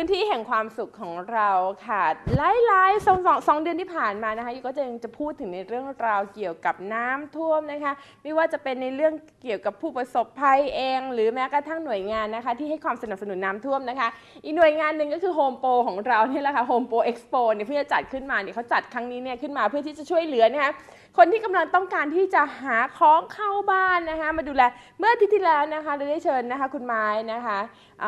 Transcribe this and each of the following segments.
พื้นที่แห่งความสุขของเราค่ะหลายๆสองสองสองเดือนที่ผ่านมานะคะโยก็จะยังจะพูดถึงในเรื่องราวเกี่ยวกับน้ำท่วมนะคะ ไม่ว่าจะเป็นในเรื่องเกี่ยวกับผู้ประสบภัยเอง หรือแม้กระทั่งหน่วยงานนะคะ ที่ให้ความสนับสนุนน้ำท่วมนะคะ อีกหน่วยงานหนึ่งก็คือโฮมโปรของเราเนี่ยแหละค่ะโฮมโปรเอ็กซ์โปเนี่ยเพื่อจะจัดขึ้นมาเนี่ยเขาจัดครั้งนี้เนี่ยขึ้นมาเพื่อที่จะช่วยเหลือนะคะ คนที่กำลังต้องการที่จะหาของเข้าบ้านนะคะมาดูแลเมื่ออาทิตย์ที่แล้วนะคะเราได้เชิญนะคะคุณไม้นะคะ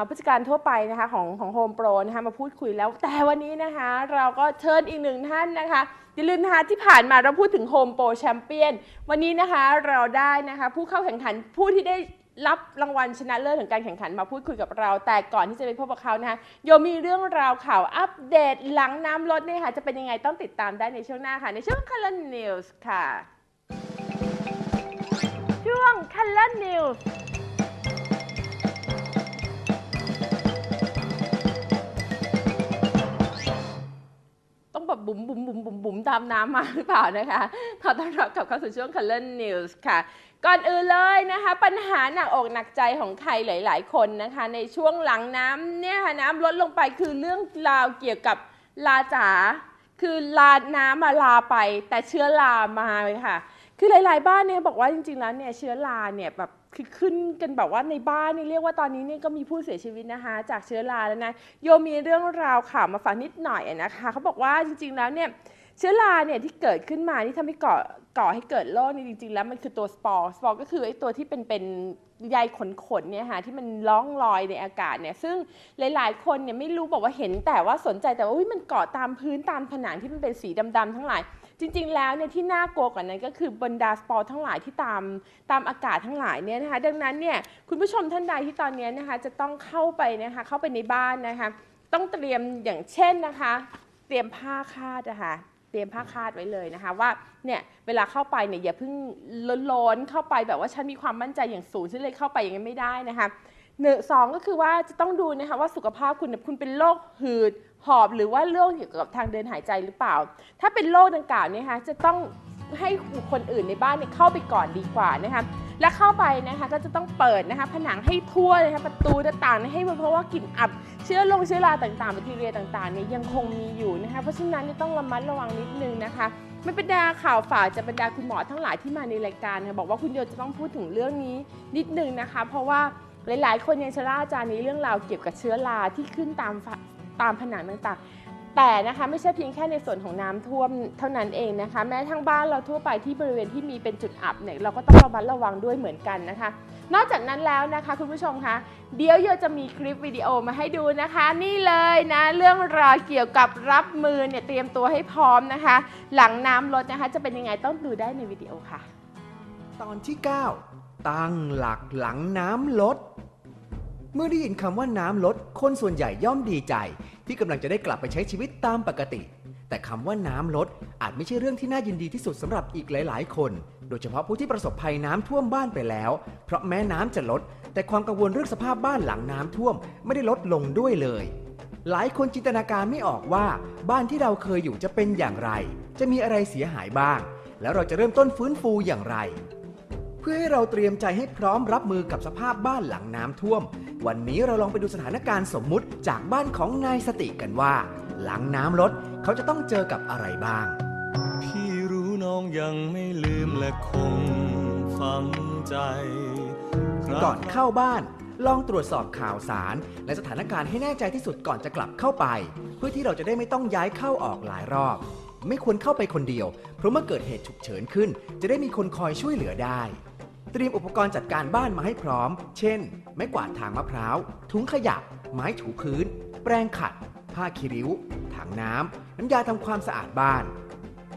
ผู้จัดการทั่วไปนะคะของของโฮมโปรนะคะมาพูดคุยแล้วแต่วันนี้นะคะเราก็เชิญอีกหนึ่งท่านนะคะอย่าลืมนะคะที่ผ่านมาเราพูดถึงโฮมโปรแชมเปี้ยนวันนี้นะคะเราได้นะคะผู้เข้าแข่งขันผู้ที่ได้ รับรางวัลชนะเลิศของการแข่งขันมาพูดคุยกับเรา แต่ก่อนที่จะไปพบกับเขานะคะโยมีเรื่องราวข่าวอัปเดตหลังน้ำลดเนี่ยค่ะจะเป็นยังไงต้องติดตามได้ในช่วงหน้าค่ะ ในช่วง Color News ค่ะ ช่วง Color News ต้องแบบบุ๋มบุ๋มบุ๋มบุ๋มบุ๋มตามน้ำมาหรือเปล่านะคะขอต้อนรับกลับเข้าสู่ช่วง Color News ค่ะ ก่อนอื่นเลยนะคะปัญหาหนักอกหนักใจของใครหลาย ๆ คนนะคะ ในช่วงหลังน้ำเนี่ยค่ะน้ำลดลงไปคือเรื่องราวเกี่ยวกับลาจ๋าคือลาน้ำมาลาไป แต่เชื้อรามาเลยค่ะ คือหลาย ๆ บ้านเนี่ยบอกว่าจริง ๆ แล้วเนี่ยเชื้อราเนี่ยแบบคือขึ้นกันแบบว่าในบ้านนี่เรียกว่าตอนนี้เนี่ยก็มีผู้เสียชีวิตนะคะ จากเชื้อราแล้วนะโยมมีเรื่องราวข่าวมาฝากนิดหน่อยนะคะเขาบอกว่าจริง ๆ แล้วเนี่ยเชื้อราเนี่ยที่เกิดขึ้นมาที่ทำให้ก่อก่อให้เกิดโรคนี่จริง ๆ แล้วมันคือตัวสปอร์สปอร์ก็คือไอ้ตัวที่เป็นเป็นใยขนๆเนี่ยค่ะที่มันล่องลอยในอากาศเนี่ยซึ่งหลาย ๆ คนเนี่ยไม่รู้บอกว่าเห็นแต่ว่าสนใจแต่ว่าอุ๊ยมันเกาะตามพื้นตามผนังที่มันเป็นสีดำๆทั้งหลายจริง ๆ แล้วเนี่ยที่น่ากลัวกว่านั้นก็คือบรรดาสปอร์ทั้งหลายที่ตามตามอากาศทั้งหลายเนี่ยนะคะดังนั้นเนี่ยคุณผู้ชมท่านใดที่ตอนนี้นะคะจะต้องเข้าไปนะคะเข้าไปในบ้านนะคะต้องเตรียมอย่างเช่นนะคะ เตรียมผ้าคาดนะคะ เตรียมผ้าคาดไว้เลยนะคะว่าเนี่ยเวลาเข้าไปเนี่ยอย่าเพิ่งล้นเข้าไปแบบว่าฉันมีความมั่นใจอย่างสูงฉันเลยเข้าไปอย่างนั้ไม่ได้นะคะหนึ่งสองก็คือว่าจะต้องดูนะคะว่าสุขภาพคุณเนี่ยคุณเป็นโรคหืดหอบหรือว่าโรคเกี่ยวกับทางเดินหายใจหรือเปล่า ถ้าเป็นโรคดังกล่าวเนี่ยนะคะจะต้องให้คคลอื่นในบ้านเนี่ยเข้าไปก่อนดีกว่านะคะ และเข้าไปนะคะก็จะต้องเปิดนะคะผนังให้ทั่วนะคะประตูต่างให้เพราะว่ากลิ่นอับเชื้อลงเชื้อราต่างๆแบคทีเรียต่างๆเนี่ยยังคงมีอยู่นะคะเพราะฉะนั้นต้องระมัดระวังนิดนึงนะคะไม่เป็นดาข่าวฝากจะบรรดาคุณหมอทั้งหลายที่มาในรายการค่ะบอกว่าคุณโยจะต้องพูดถึงเรื่องนี้นิดนึงนะคะ เพราะว่าหลาย ๆ คนยังชะล่าใจในเรื่องราวเกี่ยวกับเชื้อราที่ขึ้นตามตามผนังต่างๆ แต่นะคะไม่ใช่เพียงแค่ในส่วนของน้ำท่วมเท่านั้นเองนะคะ แม้ทั้งบ้านเราทั่วไปที่บริเวณที่มีเป็นจุดอับเนี่ยเราก็ต้องระมัดระวังด้วยเหมือนกันนะคะ นอกจากนั้นแล้วนะคะคุณผู้ชมคะเดี๋ยวโยจะมีคลิปวิดีโอมาให้ดูนะคะ นี่เลยนะเรื่องราวเกี่ยวกับรับมือเนี่ยเตรียมตัวให้พร้อมนะคะ หลังน้ำลดนะคะ จะเป็นยังไงต้องดูได้ในวิดีโอค่ะ ตอนที่ 9 ตั้งหลักหลังน้ำลด เมื่อได้ยินคำว่าน้ำลด คนส่วนใหญ่ย่อมดีใจ ที่กำลังจะได้กลับไปใช้ชีวิตตามปกติ แต่คำว่าน้ำลดอาจไม่ใช่เรื่องที่น่ายินดีที่สุดสำหรับอีกหลาย ๆ คน โดยเฉพาะผู้ที่ประสบภัยน้ำท่วมบ้านไปแล้ว เพราะแม้น้ำจะลด แต่ความกังวลเรื่องสภาพบ้านหลังน้ำท่วมไม่ได้ลดลงด้วยเลย หลายคนจินตนาการไม่ออกว่า บ้านที่เราเคยอยู่จะเป็นอย่างไร จะมีอะไรเสียหายบ้าง แล้วเราจะเริ่มต้นฟื้นฟูอย่างไร เพื่อให้เราเตรียมใจให้พร้อมรับมือกับสภาพบ้านหลังน้ำท่วม วันนี้เราลองไปดูสถานการณ์สมมุติจากบ้านของนายสติกันว่า หลังน้ำลดเขาจะต้องเจอกับอะไรบ้าง พี่รู้น้องยังไม่ลืมและคงฝังใจครับก่อนเข้าบ้านลองตรวจสอบข่าวสาร และสถานการณ์ให้แน่ใจที่สุดก่อนจะกลับเข้าไป เพื่อที่เราจะได้ไม่ต้องย้ายเข้าออกหลายรอบ ไม่ควรเข้าไปคนเดียว เพราะเมื่อเกิดเหตุฉุกเฉินขึ้น จะได้มีคนคอยช่วยเหลือได้ เตรียมอุปกรณ์จัดการบ้านมาให้พร้อม เช่น ไม้กวาดทางมะพร้าว ถุงขยะ ไม้ถูพื้น แปรงขัด ผ้าคีริ้ว ถังน้ำ น้ำยาทำความสะอาดบ้าน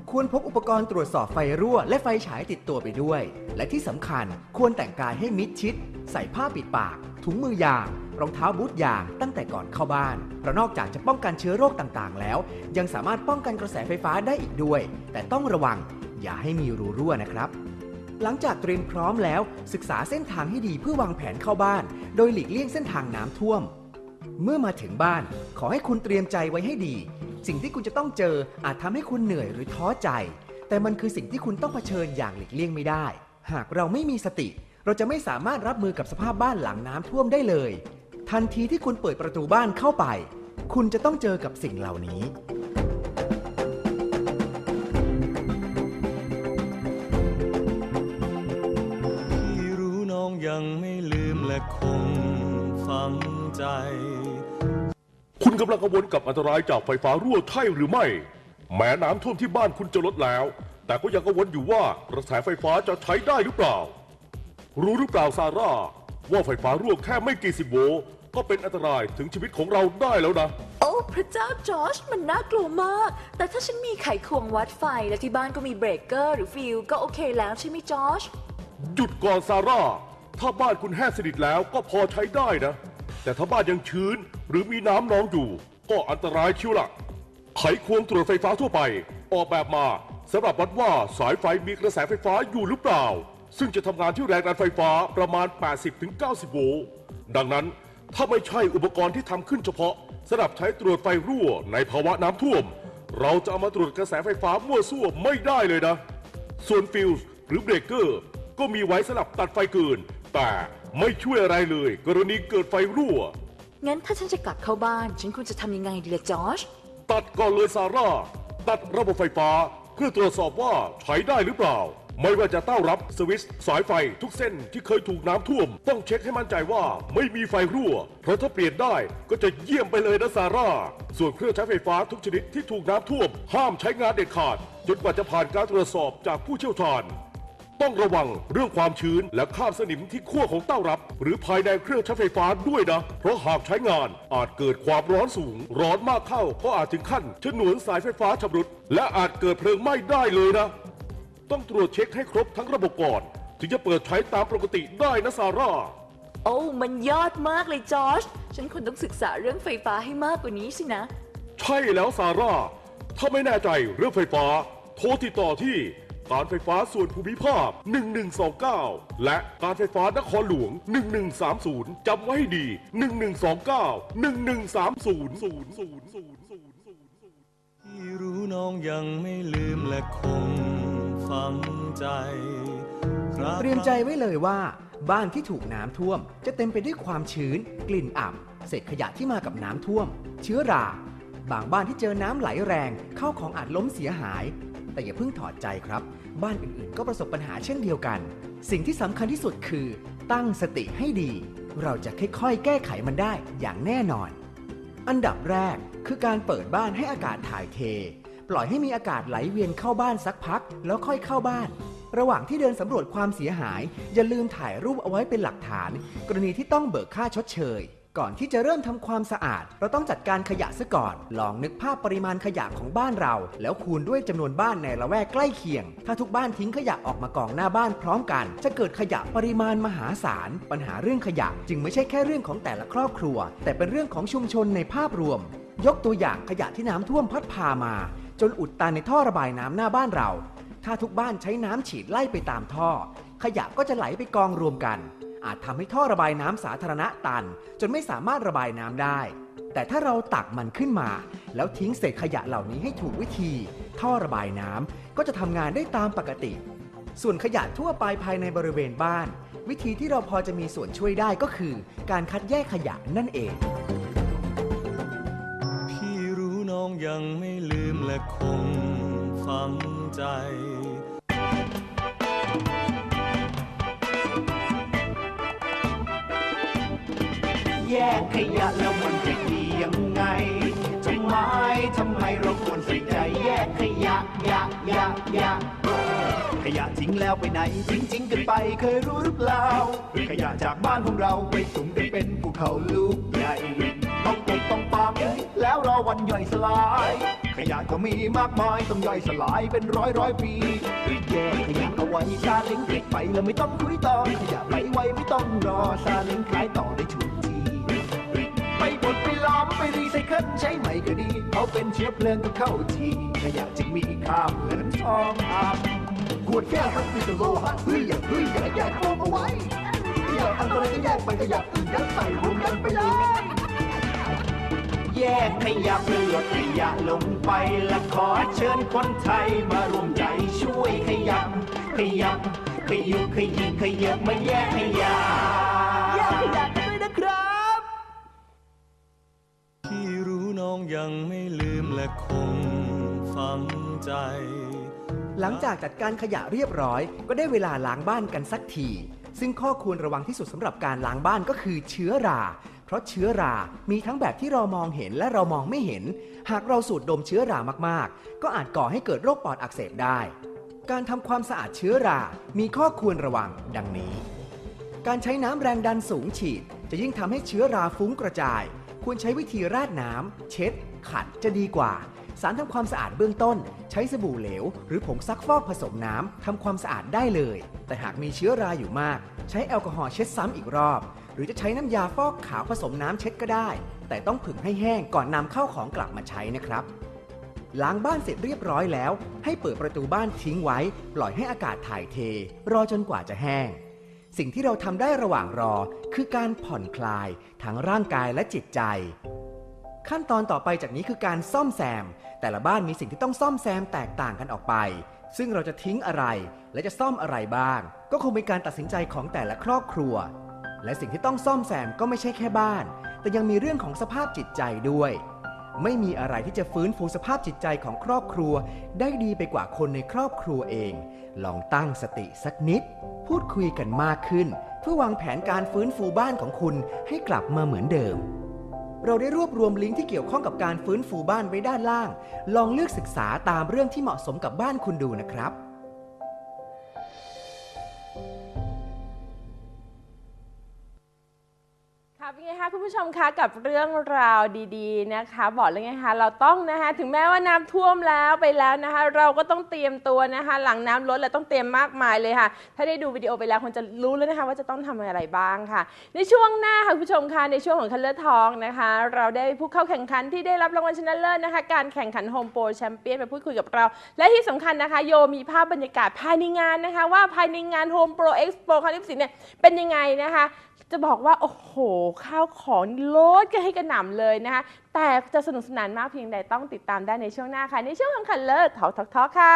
ควรพกอุปกรณ์ตรวจสอบไฟรั่ว และไฟฉายติดตัวไปด้วย และที่สำคัญควรแต่งกายให้มิดชิด ใส่ผ้าปิดปาก ถุงมือยาง รองเท้าบูทยางตั้งแต่ก่อนเข้าบ้าน เพราะนอกจากจะป้องกันเชื้อโรคต่างๆ แล้ว ยังสามารถป้องกันกระแสไฟฟ้าได้อีกด้วย แต่ต้องระวังอย่าให้มีรูรั่วนะครับ หลังจากเตรียมพร้อมแล้ว ศึกษาเส้นทางให้ดีเพื่อวางแผนเข้าบ้าน โดยหลีกเลี่ยงเส้นทางน้ำท่วม เมื่อมาถึงบ้าน ขอให้คุณเตรียมใจไว้ให้ดี สิ่งที่คุณจะต้องเจออาจทำให้คุณเหนื่อยหรือท้อใจ แต่มันคือสิ่งที่คุณต้องเผชิญอย่างหลีกเลี่ยงไม่ได้ หากเราไม่มีสติ เราจะไม่สามารถรับมือกับสภาพบ้านหลังน้ำท่วมได้เลย ทันทีที่คุณเปิดประตูบ้านเข้าไป คุณจะต้องเจอกับสิ่งเหล่านี้ ยังไม่ลืมและคงฝังใจ คุณกำลังกังวลกับอันตรายจากไฟฟ้ารั่วใช่หรือไม่ แม้น้ำท่วมที่บ้านคุณจะลดแล้ว แต่ก็ยังกังวลอยู่ว่ากระแสไฟฟ้าจะใช้ได้หรือเปล่า รู้หรือเปล่าซาร่า ว่าไฟฟ้ารั่วแค่ไม่กี่สิบโวลต์ก็เป็นอันตรายถึงชีวิตของเราได้แล้วนะ โอ้ พระเจ้าจอร์จมันน่ากลัวมาก แต่ถ้าฉันมีไขควงวัดไฟและที่บ้านก็มีเบรกเกอร์หรือฟิวส์ก็โอเคแล้วใช่ไหมจอร์จหยุดก่อนซาร่า ถ้าบ้านคุณแห้งสนิทแล้วก็พอใช้ได้นะ แต่ถ้าบ้านยังชื้นหรือมีน้ำนองอยู่ ก็อันตรายชิวละไขควงตรวจไฟฟ้าทั่วไป ออกแบบมาสำหรับวัดว่าสายไฟมีกระแสไฟฟ้าอยู่หรือเปล่า ซึ่งจะทำงานที่แรงดันไฟฟ้าประมาณ 80-90 โวลต์ดังนั้นถ้าไม่ใช่อุปกรณ์ที่ทำขึ้นเฉพาะสำหรับใช้ตรวจไฟรั่วในภาวะน้ำท่วม เราจะเอามาตรวจกระแสไฟฟ้ามั่วซั่วไม่ได้เลยนะ ส่วนฟิวส์หรือเบรกเกอร์ก็มีไว้สำหรับตัดไฟเกิน แต่ไม่ช่วยอะไรเลย กรณีเกิดไฟรั่ว งั้นถ้าฉันจะกลับเข้าบ้าน ฉันควรจะทำยังไงดีล่ะจอร์จตัดก่อนเลยซาร่า ตัดระบบไฟฟ้า เพื่อตรวจสอบว่าใช้ได้หรือเปล่า ไม่ว่าจะเต้ารับสวิตช์สายไฟทุกเส้นที่เคยถูกน้ำท่วม ต้องเช็คให้มั่นใจว่าไม่มีไฟรั่ว เพราะถ้าเปลี่ยนได้ก็จะเยี่ยมไปเลยนะซาร่า ส่วนเครื่องใช้ไฟฟ้าทุกชนิดที่ถูกน้ำท่วม ห้ามใช้งานเด็ดขาดจนกว่าจะผ่านการตรวจสอบจากผู้เชี่ยวชาญ ต้องระวังเรื่องความชื้นและคราบสนิมที่ขั้วของเต้ารับ หรือภายในเครื่องใช้ไฟฟ้าด้วยนะ เพราะหากใช้งานอาจเกิดความร้อนสูง ร้อนมากเข้าก็อาจถึงขั้นชนวนสายไฟฟ้าชำรุด และอาจเกิดเพลิงไหม้ได้เลยนะ ต้องตรวจเช็คให้ครบทั้งระบบก่อน ถึงจะเปิดใช้ตามปกติได้นะซาร่า โอ้มันยอดมากเลยจอร์จฉันควรต้องศึกษาเรื่องไฟฟ้าให้มากกว่านี้สินะ ใช่แล้วซาร่า ถ้าไม่แน่ใจเรื่องไฟฟ้า โทรติดต่อที่ การไฟฟ้าส่วนภูมิภาค 1129 และการไฟฟ้านครหลวง 1130 จำไว้ให้ดี 1129 1130พี่รู้น้องยังไม่ลืมและคงฝังใจเตรียมใจไว้เลยว่า บ้านที่ถูกน้ำท่วม จะเต็มไปด้วยความชื้น กลิ่นอับเศษขยะที่มากับน้ำท่วม เชื้อรา บางบ้านที่เจอน้ำไหลแรง เข้าของอาจล้มเสียหาย แต่อย่าเพิ่งถอดใจครับ บ้านอื่นๆ ก็ประสบปัญหาเช่นเดียวกัน สิ่งที่สำคัญที่สุดคือ ตั้งสติให้ดี เราจะค่อยๆ แก้ไขมันได้อย่างแน่นอน อันดับแรกคือการเปิดบ้านให้อากาศถ่ายเท ปล่อยให้มีอากาศไหลเวียนเข้าบ้านสักพัก แล้วค่อยเข้าบ้านระหว่างที่เดินสำรวจความเสียหาย อย่าลืมถ่ายรูปเอาไว้เป็นหลักฐาน กรณีที่ต้องเบิกค่าชดเชย ก่อนที่จะเริ่มทำความสะอาด เราต้องจัดการขยะซะก่อน ลองนึกภาพปริมาณขยะของบ้านเรา แล้วคูณด้วยจำนวนบ้านในละแวกใกล้เคียง ถ้าทุกบ้านทิ้งขยะออกมากองหน้าบ้านพร้อมกัน จะเกิดขยะปริมาณมหาศาล ปัญหาเรื่องขยะจึงไม่ใช่แค่เรื่องของแต่ละครอบครัว แต่เป็นเรื่องของชุมชนในภาพรวม ยกตัวอย่างขยะที่น้ำท่วมพัดพามา จนอุดตันในท่อระบายน้ำหน้าบ้านเรา ถ้าทุกบ้านใช้น้ำฉีดไล่ไปตามท่อ ขยะก็จะไหลไปกองรวมกัน อาจทำให้ท่อระบายน้ำสาธารณะตัน จนไม่สามารถระบายน้ำได้ แต่ถ้าเราตักมันขึ้นมา แล้วทิ้งเศษขยะเหล่านี้ให้ถูกวิธี ท่อระบายน้ำก็จะทำงานได้ตามปกติ ส่วนขยะทั่วไปภายในบริเวณบ้าน วิธีที่เราพอจะมีส่วนช่วยได้ก็คือ การคัดแยกขยะนั่นเอง พี่รู้น้องยังไม่ลืมและคงฝังใจ แยกขยะแล้วมันจะดียังไงทำไมทำไมเราควรใส่ใจแยกขยะยะยะยะขยะทิ้งแล้วไปไหนทิ้งทิ้งกันไปเคยรู้หรือเปล่าขยะจากบ้านของเราไปสุ่มกันเป็นภูเขาลูกใหญ่ต้องเก็บต้องปั๊มแล้วรอวันย่อยสลาย ขยะก็มีมากมายต้องย่อยสลายเป็นร้อยร้อยปีแยกขยะเอาไว้ซาเล้งเก็บไปแล้วไม่ต้องคุยต่อขยะไหลไวไม่ต้องรอซาเล้งขายต่อได้ถูกที ไปบดไปล้อมไปรีไซเคิลใช้ใหม่ก็ดีเอาเป็นเชื้อเพลิงก็เข้าทีขยะจึงมีค่าเหมือนทองคำขวดแก้วพลาสติกโลหะเฮ้ยอย่าเฮ้ยอย่าแยกรวมเอาไว้ขยะอันตรายก็แยกไปขยะอื่นยัดใส่รวมกันไปเลยแยกขยะเพื่อลดขยะลงไปและขอเชิญคนไทยมารวมใจช่วยขยับขยับขยุขยิงขยับมาแยกขยะ ยังไม่ลืมและคงฝังใจ หลังจากจัดการขยะเรียบร้อย ก็ได้เวลาล้างบ้านกันสักที ซึ่งข้อควรระวังที่สุดสำหรับการล้างบ้านก็คือเชื้อรา เพราะเชื้อรามีทั้งแบบที่เรามองเห็นและเรามองไม่เห็น หากเราสูดดมเชื้อรามากๆ ก็อาจก่อให้เกิดโรคปอดอักเสบได้ การทำความสะอาดเชื้อรา มีข้อควรระวังดังนี้ การใช้น้ำแรงดันสูงฉีด จะยิ่งทำให้เชื้อราฟุ้งกระจายควรใช้วิธีราดน้ำ เช็ด ขัดจะดีกว่า สารทำความสะอาดเบื้องต้น ใช้สบู่เหลว หรือผงซักฟอกผสมน้ำทำความสะอาดได้เลย แต่หากมีเชื้อราอยู่มาก ใช้แอลกอฮอล์เช็ดซ้ำอีกรอบ หรือจะใช้น้ำยาฟอกขาวผสมน้ำเช็ดก็ได้ แต่ต้องผึ่งให้แห้งก่อนนำเข้าของกลับมาใช้นะครับล้างบ้านเสร็จเรียบร้อยแล้ว ให้เปิดประตูบ้านทิ้งไว้ ปล่อยให้อากาศถ่ายเท รอจนกว่าจะแห้ง สิ่งที่เราทำได้ระหว่างรอ คือการผ่อนคลายทั้งร่างกายและจิตใจ ขั้นตอนต่อไปจากนี้คือการซ่อมแซม แต่ละบ้านมีสิ่งที่ต้องซ่อมแซมแตกต่างกันออกไป ซึ่งเราจะทิ้งอะไร และจะซ่อมอะไรบ้าง ก็คงเป็นการตัดสินใจของแต่ละครอบครัว และสิ่งที่ต้องซ่อมแซมก็ไม่ใช่แค่บ้าน แต่ยังมีเรื่องของสภาพจิตใจด้วย ไม่มีอะไรที่จะฟื้นฟูสภาพจิตใจของครอบครัว ได้ดีไปกว่าคนในครอบครัวเอง ลองตั้งสติสักนิด พูดคุยกันมากขึ้น เพื่อวางแผนการฟื้นฟูบ้านของคุณให้กลับมาเหมือนเดิม เราได้รวบรวมลิงก์ที่เกี่ยวข้องกับการฟื้นฟูบ้านไว้ด้านล่าง ลองเลือกศึกษาตามเรื่องที่เหมาะสมกับบ้านคุณดูนะครับ เป็นไงคะคุณผู้ชมคะกับเรื่องราวดีๆนะคะ บอกเลยไงคะเราต้องนะคะถึงแม้ว่าน้ำท่วมแล้วไปแล้วนะคะ เราก็ต้องเตรียมตัวนะคะ หลังน้ำลดเราต้องเตรียมมากมายเลยค่ะ ถ้าได้ดูวิดีโอไปแล้วคงจะรู้แล้วนะคะว่าจะต้องทำอะไรบ้างค่ะ ในช่วงหน้าค่ะคุณผู้ชมคะในช่วงของ Color Talk นะคะ เราได้ผู้เข้าแข่งขันที่ได้รับรางวัลชนะเลิศนะคะ การแข่งขันโฮมโปรแชมเปี้ยนมาพูดคุยกับเรา และที่สำคัญนะคะ โยมีภาพบรรยากาศภายในงานนะคะ ว่าภายในงานโฮมโปรเอ็กซ์โปครั้งที่สิบเนี่ยเป็นยังไงนะคะ จะบอกว่าโอ้โหข้าวของนี่ลดกันให้กระหน่ำเลยนะคะ แต่จะสนุกสนานมากเพียงใดต้องติดตามได้ในช่วงหน้าค่ะ ในช่วงของ Color Talk ค่ะ